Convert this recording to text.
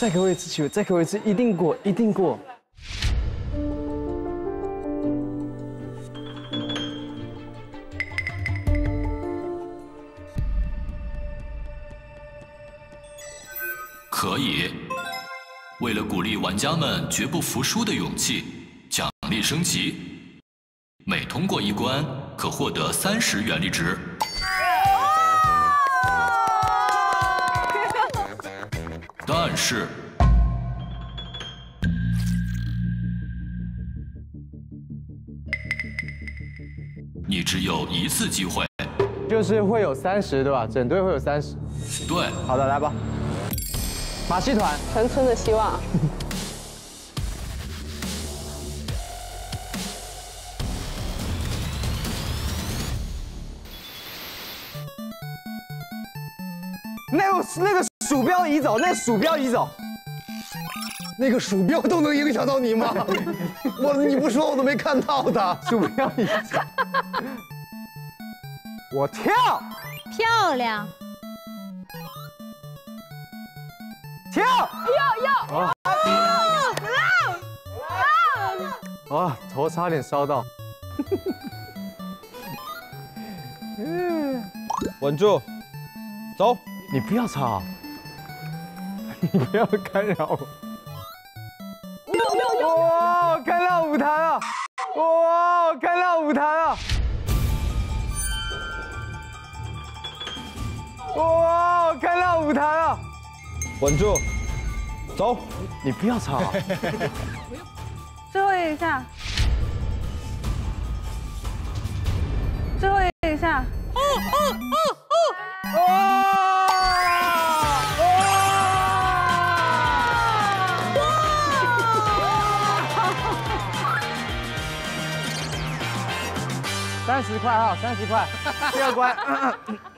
再给我一次机会，再给我一次，一定过，一定过。可以。为了鼓励玩家们绝不服输的勇气，奖励升级，每通过一关可获得三十元力值。但是，你只有一次机会。就是会有三十，对吧？整队会有三十。对，好的，来吧。马戏团，全村的希望。那个那个鼠标移走，那个鼠标移走，那个鼠标都能影响到你吗？我你不说我都没看到的。鼠标移走。我跳，漂亮。跳！要要！啊，头差点烧到。稳住，走！你不要吵，你 不要干扰我。哇，看到舞台了！哇，看到舞台了！哇，看到舞台了！稳住，走！你不要吵。最后一下，最后一下。哦哦哦哦！三十块哈，三十块，第二关。